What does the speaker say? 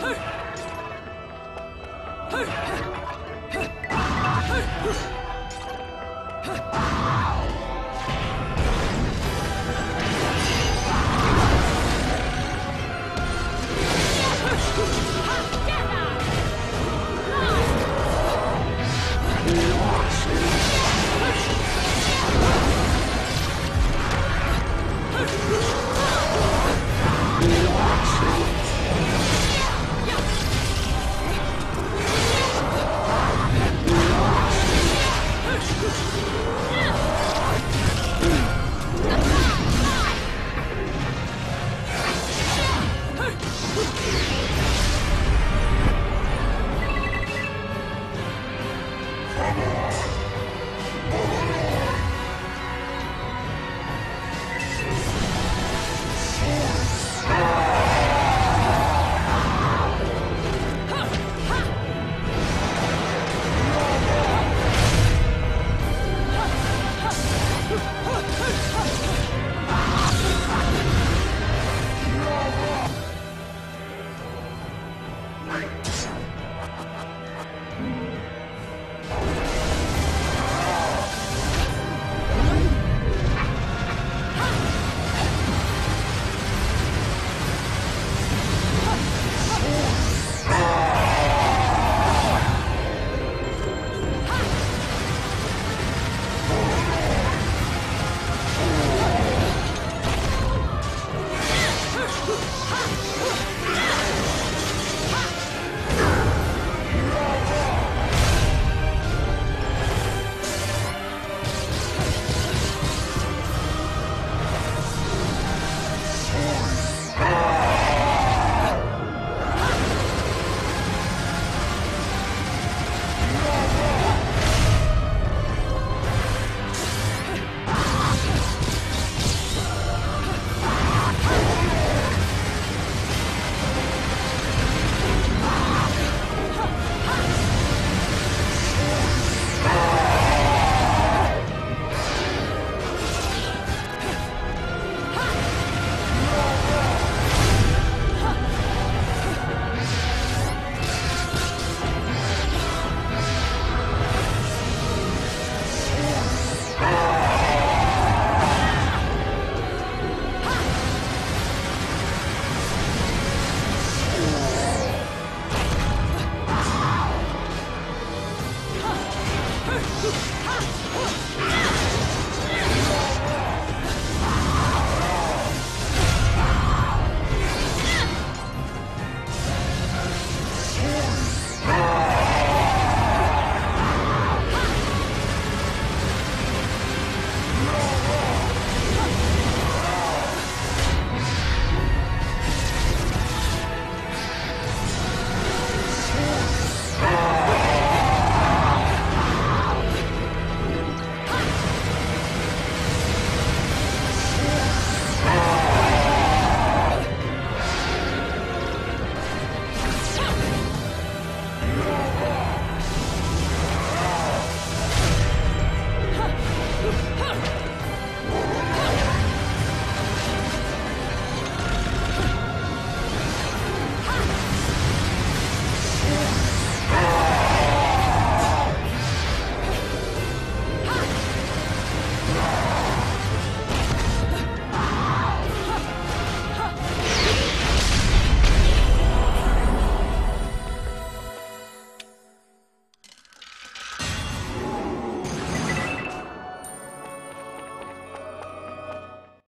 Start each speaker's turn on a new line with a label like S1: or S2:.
S1: 嘿，嘿，嘿，嘿。嘿。嘿。Ha!